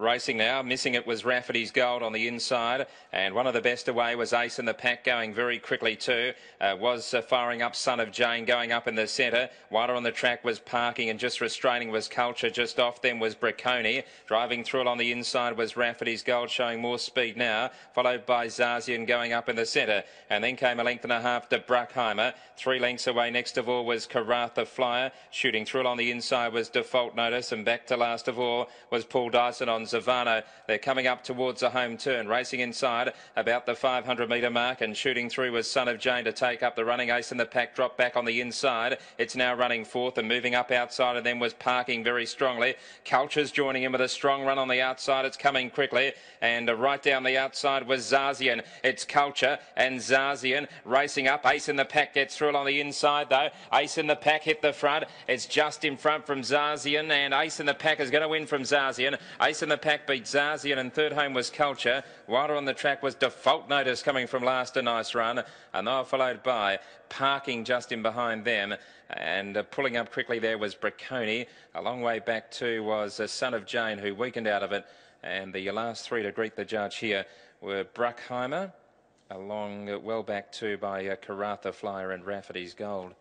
Racing now, missing it was Rafferty's Gold on the inside, and one of the best away was Ace in the pack, going very quickly too. Uh, was uh, firing up Son of Jane, going up in the centre. Wider on the track was Parking, and just restraining was Culture. Just off them was Bracconi. Driving through it on the inside was Rafferty's Gold, showing more speed now, followed by Zazian going up in the centre. And then came a length and a half to Bruckheimer. Three lengths away next of all was Karratha Flyer. Shooting through it on the inside was Default Notice, and back to last of all was Paul Dyson on Zavano. They're coming up towards the home turn, racing inside about the 500 metre mark and shooting through was Son of Jane to take up the running ace in the pack, drop back on the inside. It's now running fourth and moving up outside and then was parking very strongly. Culture's joining in with a strong run on the outside. It's coming quickly and right down the outside was Zazian. It's Culture and Zazian racing up. Ace in the pack gets through on the inside though. Ace in the pack hit the front. It's just in front from Zazian and Ace in the pack is going to win from Zazian. Ace in the pack beat Zazian and third home was Culture. Wider on the track was Default Notice coming from last a nice run and they were followed by Parking just in behind them and uh, pulling up quickly there was Bracconi. A long way back too was uh, Son of Jane who weakened out of it and the last three to greet the judge here were Bruckheimer along uh, well back too by uh, Karratha Flyer and Rafferty's Gold.